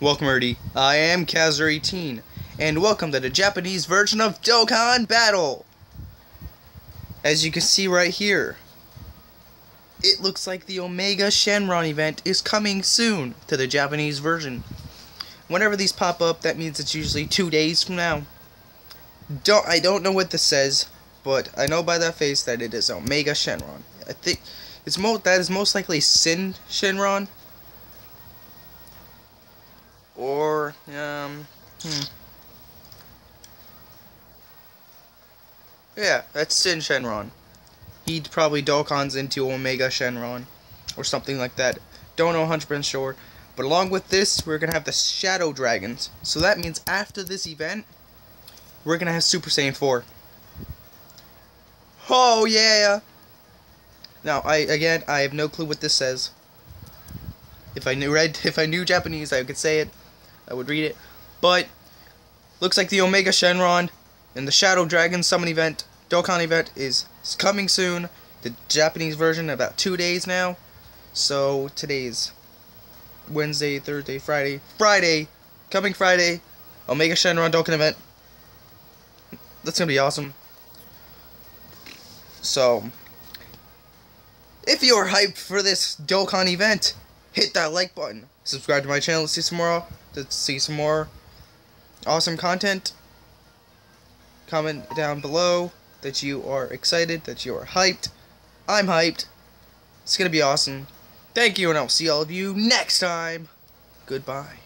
Welcome, everybody. I am Kazur18, and welcome to the Japanese version of Dokkan Battle. As you can see right here, it looks like the Omega Shenron event is coming soon to the Japanese version. Whenever these pop up, that means it's usually two days from now. Don't I don't know what this says, but I know by that face that it is Omega Shenron. I think it's mo that is most likely Sin Shenron or um hmm. Yeah, that's Sin Shenron. He'd probably Dokkan's into Omega Shenron or something like that. Don't know 100% sure. But along with this, we're going to have the Shadow Dragons. So that means after this event, we're going to have Super Saiyan 4. Oh, yeah! Now, I again, I have no clue what this says. If I knew read, if I knew Japanese, I could say it. I would read it. But looks like the Omega Shenron and the Shadow Dragon Summon event, Dokkan event is coming soon. The Japanese version about two days now. So today's Wednesday, Thursday, Friday, Friday, coming Friday, Omega Shenron Dokkan event. That's gonna be awesome. So, if you're hyped for this Dokkan event, hit that like button. Subscribe to my channel to see some more to see some more awesome content. Comment down below that you are excited, that you are hyped. I'm hyped. It's gonna be awesome. Thank you, and I'll see all of you next time. Goodbye.